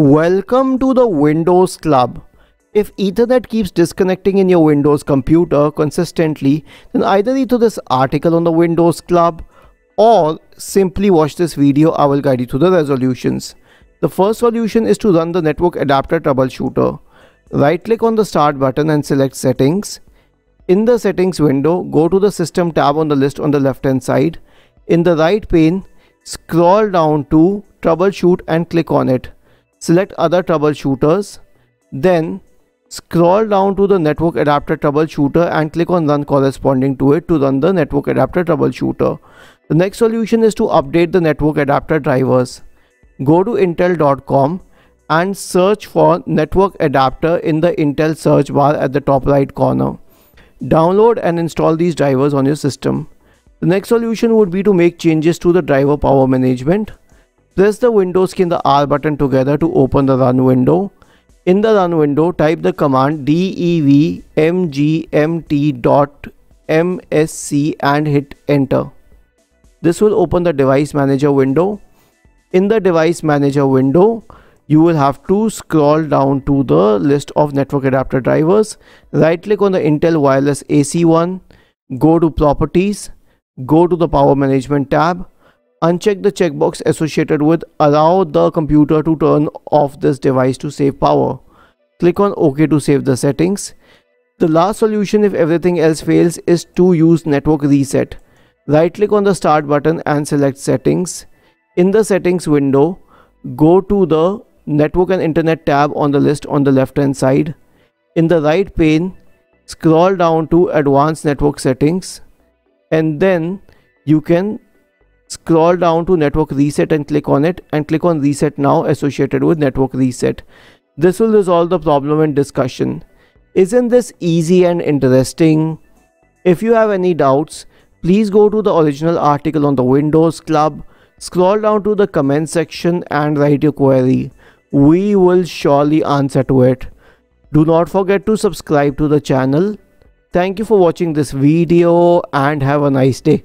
Welcome to the Windows Club. If Ethernet keeps disconnecting in your Windows computer consistently, then either read to this article on the Windows Club or simply watch this video. I will guide you through the resolutions. The first solution is to run the network adapter troubleshooter. Right click on the start button and select settings. In the settings window, go to the system tab on the list on the left hand side. In the right pane, scroll down to troubleshoot and click on it select other troubleshooters then scroll down to the network adapter troubleshooter and click on run corresponding to it to run the network adapter troubleshooter. The next solution is to update the network adapter drivers. Go to intel.com and search for network adapter in the intel search bar at the top right corner. Download and install these drivers on your system. The next solution would be to make changes to the driver power management Press the Windows key and the R button together to open the run window. In the run window, type the command devmgmt.msc and hit enter. This will open the device manager window. In the device manager window, you will have to scroll down to the list of network adapter drivers. Right click on the Intel Wireless AC one, go to properties, go to the power management tab uncheck the checkbox associated with allow the computer to turn off this device to save power. Click on OK to save the settings. The last solution if everything else fails is to use network reset. Right click on the start button and select settings. In the settings window, go to the network and internet tab on the list on the left hand side. In the right pane, scroll down to advanced network settings and then you can scroll down to network reset and click on it and click on reset now associated with network reset. This will resolve the problem in discussion. Isn't this easy and interesting? If you have any doubts, please go to the original article on the Windows Club, scroll down to the comment section and write your query. We will surely answer to it. Do not forget to subscribe to the channel. Thank you for watching this video and have a nice day.